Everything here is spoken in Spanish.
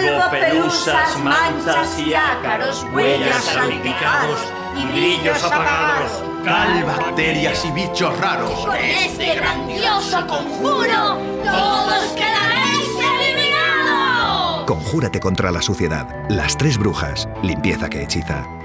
polvo, pelusas, manchas y ácaros, huellas salpicados y brillos apagados. Cal, bacterias y bichos raros. Con este, este grandioso conjuro, todos quedaréis eliminados. Conjúrate contra la suciedad. Las tres brujas. Limpieza que hechiza.